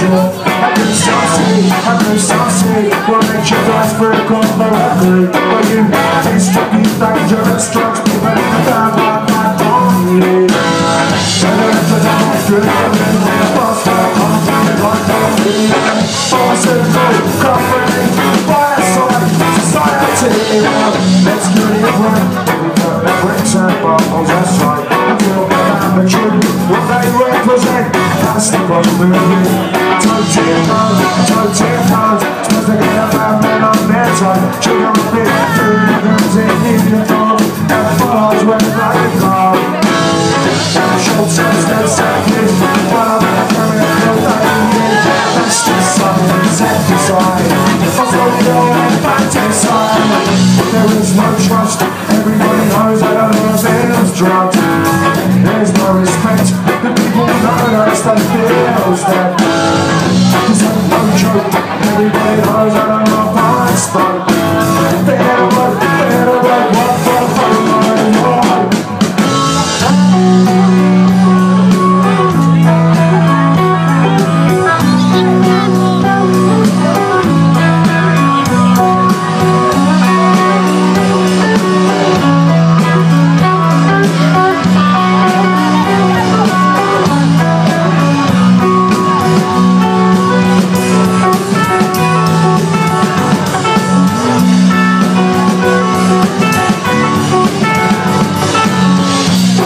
I can saucy, I can saucy Will make you. guys break off forever But you taste tricky dangerous drugs People in the down like my body And the rest of them are driven The boss will come to me like Possible company Fireside society Let's get it right We got the bricks and bottles, that's right I feel like I'm a tribute What they represent That's the movie Cause I'm joke Everybody knows that I'm not fine stuck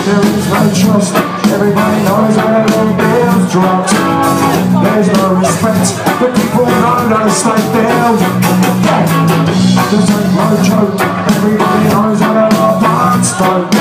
Is no trust. Everybody knows I love bills dropped. There's no respect But people know that it's like bills There's no joke. Everybody knows Barnstone They never work